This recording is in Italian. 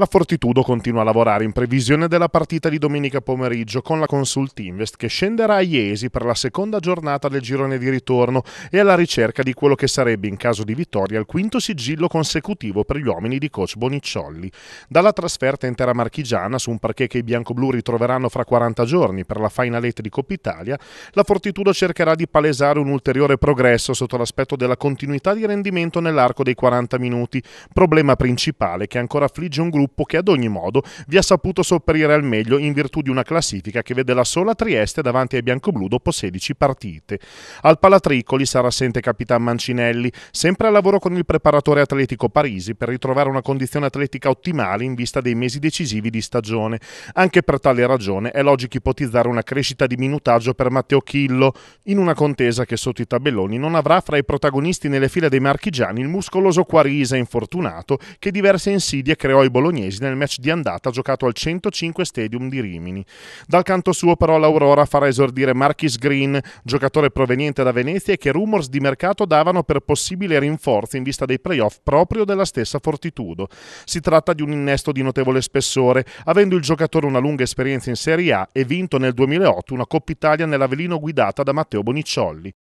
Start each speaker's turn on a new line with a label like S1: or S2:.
S1: La Fortitudo continua a lavorare in previsione della partita di domenica pomeriggio con la Consult Invest che scenderà a Iesi per la seconda giornata del girone di ritorno e alla ricerca di quello che sarebbe in caso di vittoria il quinto sigillo consecutivo per gli uomini di coach Bonicciolli. Dalla trasferta intera marchigiana su un parquet che i biancoblù ritroveranno fra 40 giorni per la finalette di Coppa Italia, la Fortitudo cercherà di palesare un ulteriore progresso sotto l'aspetto della continuità di rendimento nell'arco dei 40 minuti, problema principale che ancora affligge un gruppo gruppo che ad ogni modo vi ha saputo sopperire al meglio in virtù di una classifica che vede la sola Trieste davanti ai biancoblù dopo 16 partite. Al Palatricoli sarà assente Capitan Mancinelli, sempre a lavoro con il preparatore atletico Parisi per ritrovare una condizione atletica ottimale in vista dei mesi decisivi di stagione. Anche per tale ragione è logico ipotizzare una crescita di minutaggio per Matteo Chillo, in una contesa che sotto i tabelloni non avrà fra i protagonisti nelle file dei marchigiani il muscoloso Quarisa infortunato che diverse insidie creò ai bolognesi bolognesi nel match di andata giocato al 105 Stadium di Rimini. Dal canto suo però l'Aurora farà esordire Marquis Green, giocatore proveniente da Venezia e che rumors di mercato davano per possibile rinforzo in vista dei playoff proprio della stessa Fortitudo. Si tratta di un innesto di notevole spessore, avendo il giocatore una lunga esperienza in Serie A e vinto nel 2008 una Coppa Italia nell'Avelino guidata da Matteo Bonicciolli.